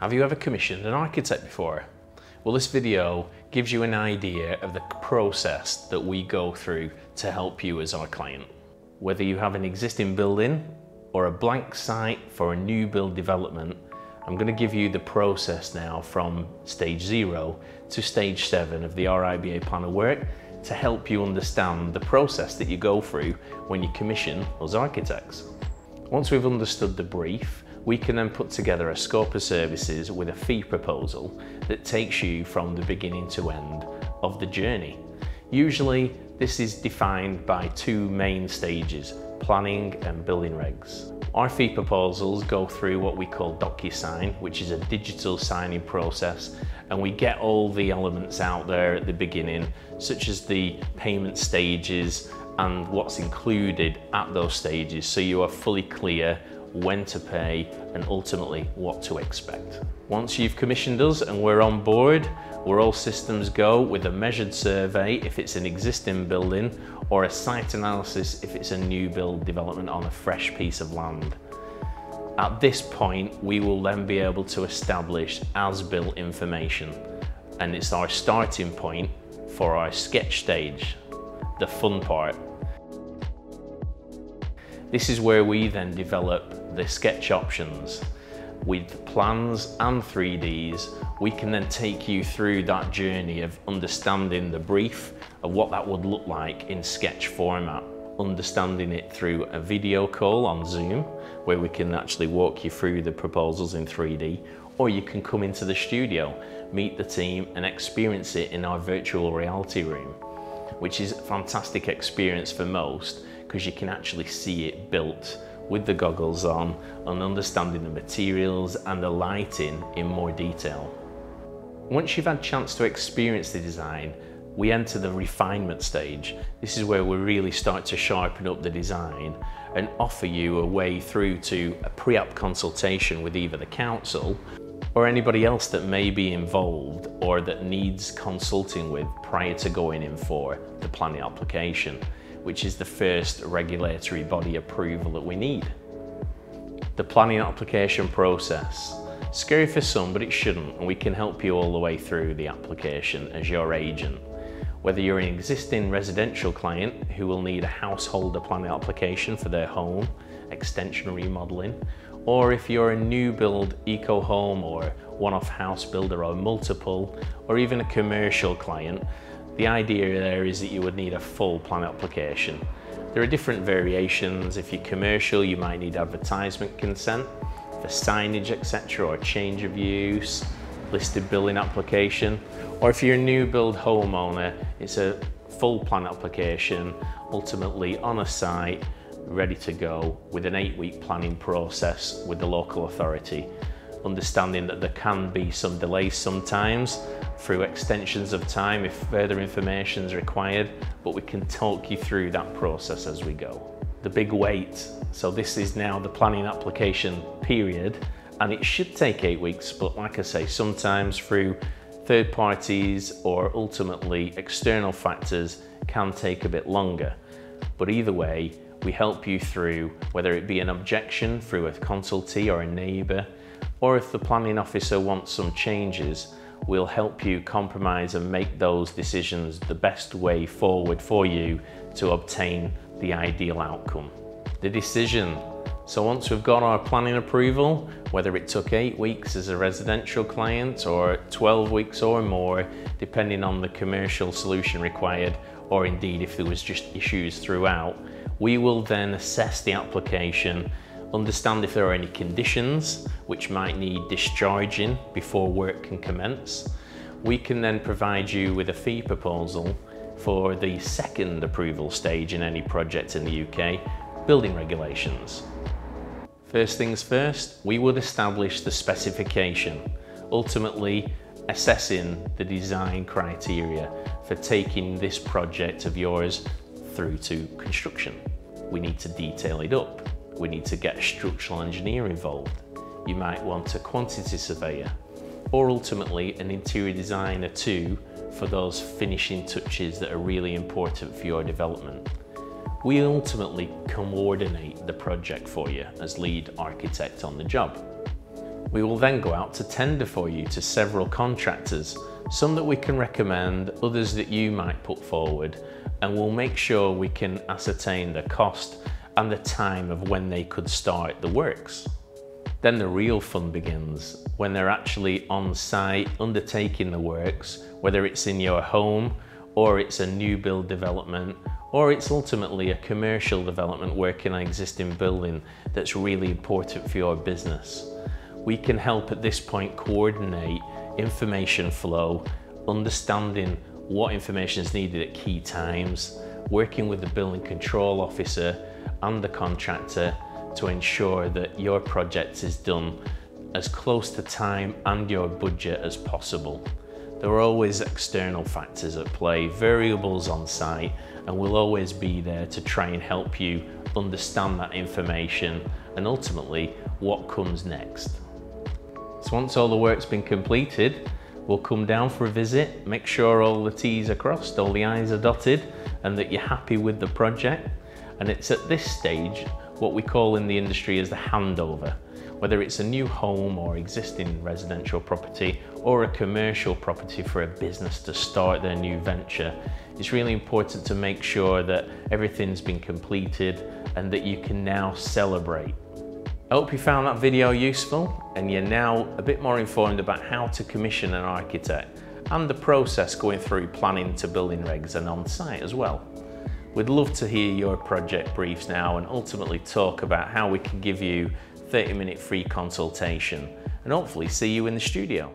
Have you ever commissioned an architect before? Well, this video gives you an idea of the process that we go through to help you as our client. Whether you have an existing building or a blank site for a new build development, I'm going to give you the process now from stage zero to stage seven of the RIBA plan of work to help you understand the process that you go through when you commission those architects. Once we've understood the brief, we can then put together a scope of services with a fee proposal that takes you from the beginning to end of the journey. Usually this is defined by two main stages, planning and building regs. Our fee proposals go through what we call DocuSign, which is a digital signing process, and we get all the elements out there at the beginning, such as the payment stages and what's included at those stages, so you are fully clear when to pay and ultimately what to expect. Once you've commissioned us and we're on board, where all systems go with a measured survey if it's an existing building or a site analysis if it's a new build development on a fresh piece of land. At this point, we will then be able to establish as-built information and it's our starting point for our sketch stage, the fun part. This is where we then develop the sketch options with plans and 3Ds, we can then take you through that journey of understanding the brief of what that would look like in sketch format, understanding it through a video call on Zoom, where we can actually walk you through the proposals in 3D, or you can come into the studio, meet the team and experience it in our virtual reality room, which is a fantastic experience for most because you can actually see it built with the goggles on and understanding the materials and the lighting in more detail. Once you've had a chance to experience the design, we enter the refinement stage. This is where we really start to sharpen up the design and offer you a way through to a pre-app consultation with either the council or anybody else that may be involved or that needs consulting with prior to going in for the planning application which is the first regulatory body approval that we need. The planning application process. Scary for some, but it shouldn't, and we can help you all the way through the application as your agent. Whether you're an existing residential client who will need a householder planning application for their home, extension remodeling, or if you're a new build eco home or one-off house builder or multiple, or even a commercial client, the idea there is that you would need a full plan application. There are different variations. If you're commercial, you might need advertisement consent for signage, etc., or change of use, listed building application. Or if you're a new build homeowner, it's a full plan application, ultimately on a site, ready to go with an eight week planning process with the local authority. Understanding that there can be some delays sometimes, through extensions of time if further information is required, but we can talk you through that process as we go. The big wait, so this is now the planning application period, and it should take eight weeks, but like I say, sometimes through third parties or ultimately external factors can take a bit longer. But either way, we help you through whether it be an objection through a consultee or a neighbour, or if the planning officer wants some changes, we'll help you compromise and make those decisions the best way forward for you to obtain the ideal outcome. The decision. So once we've got our planning approval, whether it took eight weeks as a residential client or 12 weeks or more, depending on the commercial solution required, or indeed if there was just issues throughout, we will then assess the application understand if there are any conditions which might need discharging before work can commence. We can then provide you with a fee proposal for the second approval stage in any project in the UK, building regulations. First things first, we would establish the specification, ultimately assessing the design criteria for taking this project of yours through to construction. We need to detail it up we need to get a structural engineer involved. You might want a quantity surveyor or ultimately an interior designer too for those finishing touches that are really important for your development. We ultimately coordinate the project for you as lead architect on the job. We will then go out to tender for you to several contractors, some that we can recommend, others that you might put forward, and we'll make sure we can ascertain the cost and the time of when they could start the works. Then the real fun begins, when they're actually on site undertaking the works, whether it's in your home or it's a new build development or it's ultimately a commercial development work in an existing building that's really important for your business. We can help at this point coordinate information flow, understanding what information is needed at key times, working with the building control officer and the contractor to ensure that your project is done as close to time and your budget as possible. There are always external factors at play, variables on site, and we'll always be there to try and help you understand that information and ultimately what comes next. So once all the work's been completed, we'll come down for a visit, make sure all the T's are crossed, all the I's are dotted, and that you're happy with the project. And it's at this stage what we call in the industry as the handover. Whether it's a new home or existing residential property or a commercial property for a business to start their new venture, it's really important to make sure that everything's been completed and that you can now celebrate. I hope you found that video useful and you're now a bit more informed about how to commission an architect and the process going through planning to building regs and on site as well. We'd love to hear your project briefs now and ultimately talk about how we can give you 30 minute free consultation and hopefully see you in the studio.